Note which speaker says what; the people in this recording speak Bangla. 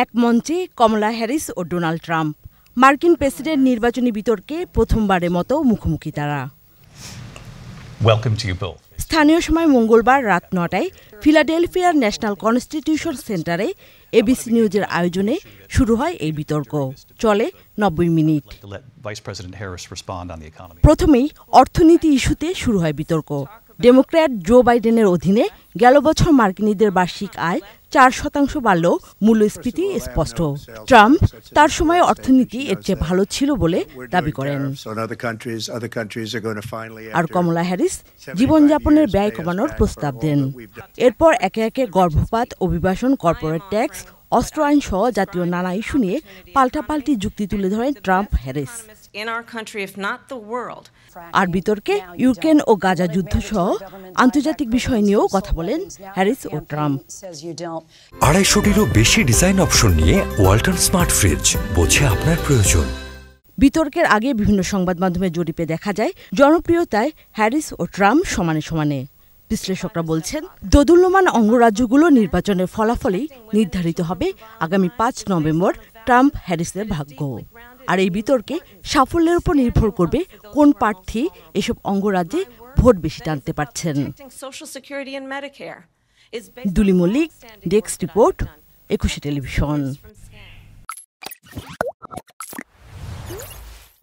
Speaker 1: এক মঞ্চে কমলা হ্যারিস ও ডোনাল্ড ট্রাম্প। মার্কিন প্রেসিডেন্ট নির্বাচনী বিতর্কে প্রথমবারের মতো মুখোমুখি তারা। স্থানীয় সময় মঙ্গলবার রাত নটায় ফিলাডেলফিয়ার ন্যাশনাল কনস্টিটিউশন সেন্টারে এবিসি নিউজের আয়োজনে শুরু হয় এই বিতর্ক। চলে নব্বই মিনিট. প্রথমেই অর্থনীতি ইস্যুতে শুরু হয় বিতর্ক। ডেমোক্র্যাট জো বাইডেনের অধীনে গেল বছর মার্কিনীদের বার্ষিক আয় চার শতাংশ বাড়লেও মূল্যস্ফীতি স্পষ্ট। ট্রাম্প তার সময় অর্থনীতি এর চেয়ে ভালো ছিল বলে দাবি করেন। আর কমলা হ্যারিস জীবনযাপনের ব্যয় কমানোর প্রস্তাব দেন। এরপর একে একে গর্ভপাত, অভিবাসন, কর্পোরেট ট্যাক্স অস্ত্র আইন সহ জাতীয় নানা ইস্যু নিয়ে পাল্টাপাল্টি যুক্তি তুলে ধরেন ট্রাম্প হ্যারিস. আর বিতর্কে ইউক্রেন ও গাজা যুদ্ধ সহ আন্তর্জাতিক বিষয় নিয়েও কথা বলেন হ্যারিস ও ট্রাম্প।
Speaker 2: আড়াইশোটিরও বেশি ডিজাইন অপশন নিয়ে ওয়াল্টন স্মার্ট ফ্রিজ বোঝে আপনার প্রয়োজন।
Speaker 1: বিতর্কের আগে বিভিন্ন সংবাদ মাধ্যমে জরিপে দেখা যায় জনপ্রিয়তায় হ্যারিস ও ট্রাম্প সমানে সমানে। বিশ্লেষকরা বলছেন, দোদুল্যমান অঙ্গরাজ্যগুলো নির্বাচনের ফলাফলেই নির্ধারিত হবে আগামী পাঁচ নভেম্বর ট্রাম্প হ্যারিসের ভাগ্য। আর এই বিতর্কে সাফল্যের উপর নির্ভর করবে কোন প্রার্থী এসব অঙ্গরাজ্যে ভোট বেশি টানতে পারছেন। Duli Mallick desk report, Ekushey television.